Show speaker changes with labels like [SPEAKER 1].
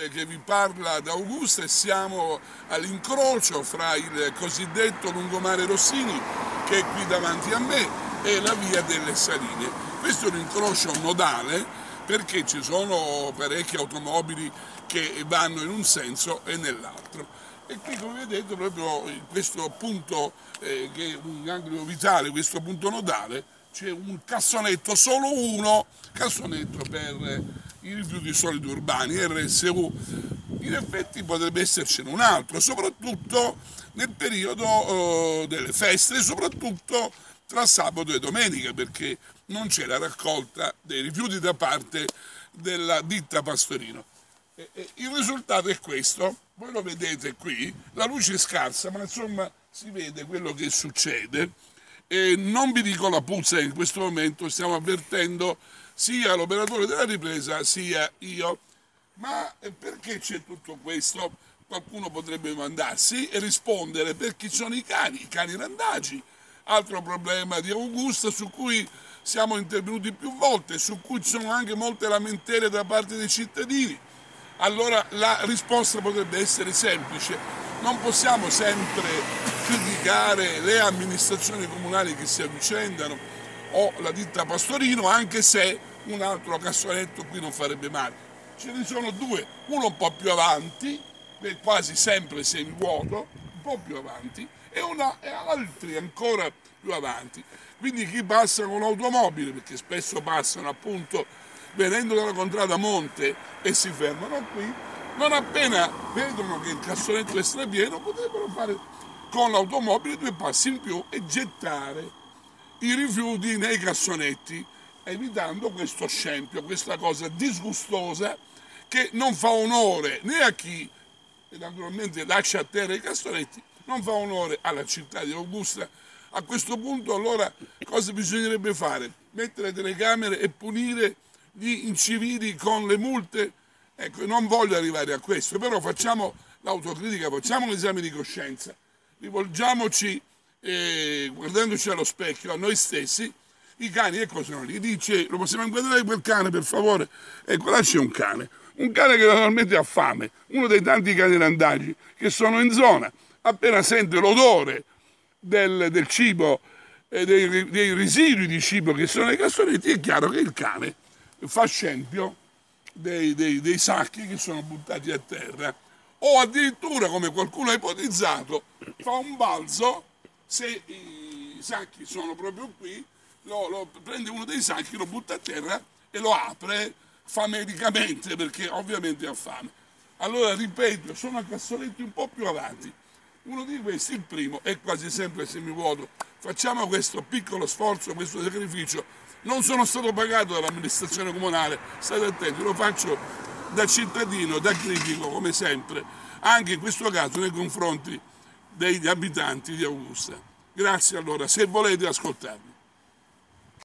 [SPEAKER 1] Salve che vi parla da Augusta e siamo all'incrocio fra il cosiddetto lungomare Rossini che è qui davanti a me e la via delle Saline. Questo è un incrocio nodale perché ci sono parecchie automobili che vanno in un senso e nell'altro. E qui come vedete proprio questo punto eh, che è un ganglio vitale, questo punto nodale, c'è un cassonetto, solo uno, cassonetto per i rifiuti solidi urbani, RSU. In effetti potrebbe essercene un altro, soprattutto nel periodo eh, delle feste, soprattutto tra sabato e domenica, perché non c'è la raccolta dei rifiuti da parte della ditta Pastorino. Il risultato è questo, voi lo vedete qui, la luce è scarsa, ma insomma si vede quello che succede. E non vi dico la puzza in questo momento stiamo avvertendo sia l'operatore della ripresa sia io. Ma perché c'è tutto questo? Qualcuno potrebbe domandarsi e rispondere perché sono i cani, i cani randagi. Altro problema di Augusta su cui siamo intervenuti più volte, su cui ci sono anche molte lamentele da parte dei cittadini. Allora la risposta potrebbe essere semplice, non possiamo sempre criticare le amministrazioni comunali che si avvicendano o la ditta Pastorino, anche se un altro cassonetto qui non farebbe male. Ce ne sono due, uno un po' più avanti, quasi sempre semivuoto, un po' più avanti, e, una, e altri ancora più avanti. Quindi chi passa con l'automobile, perché spesso passano appunto venendo dalla contrada Monte e si fermano qui, non appena vedono che il cassonetto è strapieno potrebbero fare con l'automobile due passi in più e gettare i rifiuti nei cassonetti evitando questo scempio, questa cosa disgustosa che non fa onore né a chi naturalmente lascia a terra i cassonetti, non fa onore alla città di Augusta. A questo punto allora cosa bisognerebbe fare? Mettere telecamere e punire gli incivili con le multe? Ecco, non voglio arrivare a questo, però facciamo l'autocritica, facciamo un esame di coscienza, rivolgiamoci, eh, guardandoci allo specchio, a noi stessi, i cani ecco sono lì, dice, lo possiamo inquadrare quel cane per favore? Ecco, là c'è un cane, un cane che naturalmente ha fame, uno dei tanti cani randaggi che sono in zona, appena sente l'odore del, del cibo, eh, dei, dei, residui di cibo che sono nei cassonetti, è chiaro che il cane fa scempio dei, dei, dei sacchi che sono buttati a terra o addirittura, come qualcuno ha ipotizzato, fa un balzo se i sacchi sono proprio qui lo, lo, prende uno dei sacchi, lo butta a terra e lo apre famedicamente perché ovviamente ha fame. Allora ripeto, sono a cassonetti un po' più avanti. Uno di questi, il primo, è quasi sempre semivuoto. Facciamo questo piccolo sforzo, questo sacrificio. Non sono stato pagato dall'amministrazione comunale, state attenti, lo faccio da cittadino, da critico come sempre, anche in questo caso nei confronti degli abitanti di Augusta. Grazie allora, se volete ascoltarmi.